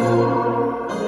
Música